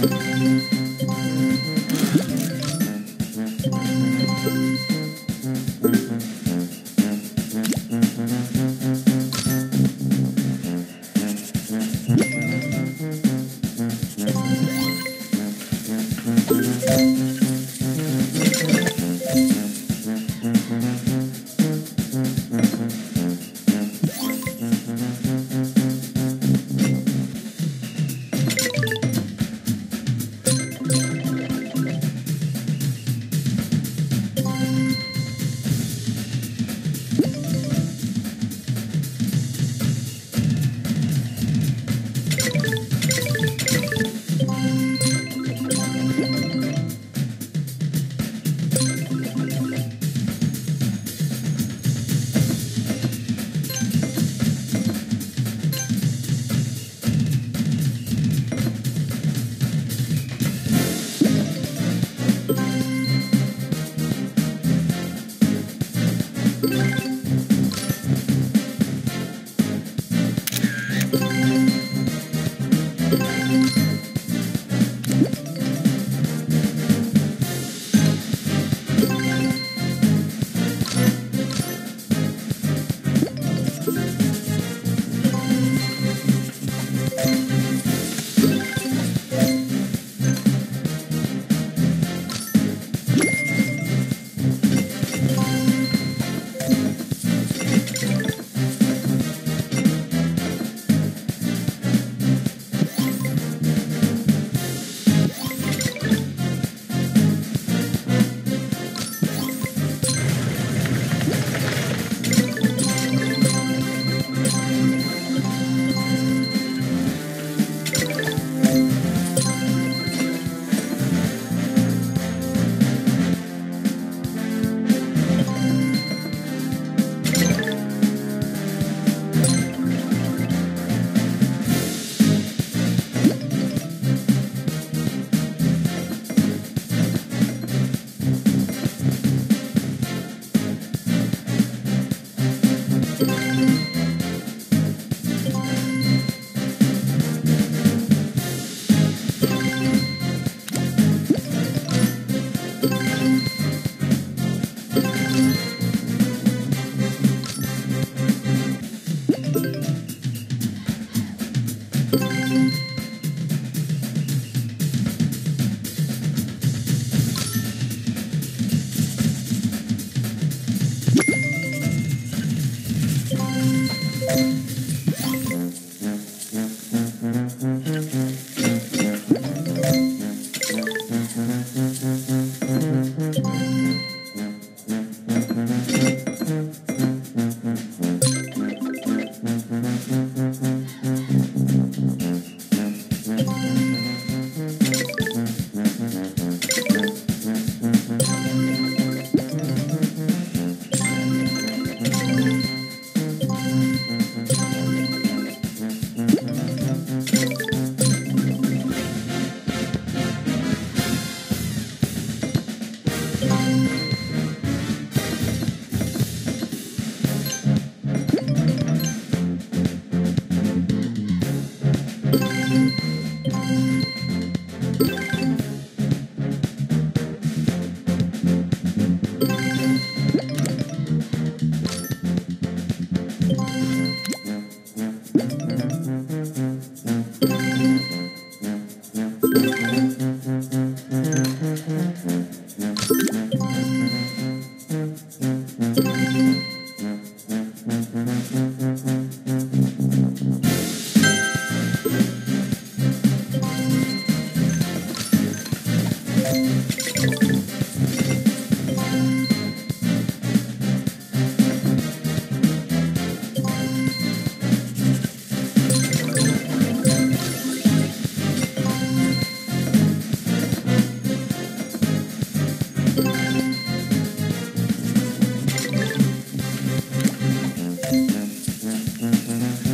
Música Mm-hmm. Mm-hmm. Mm-hmm.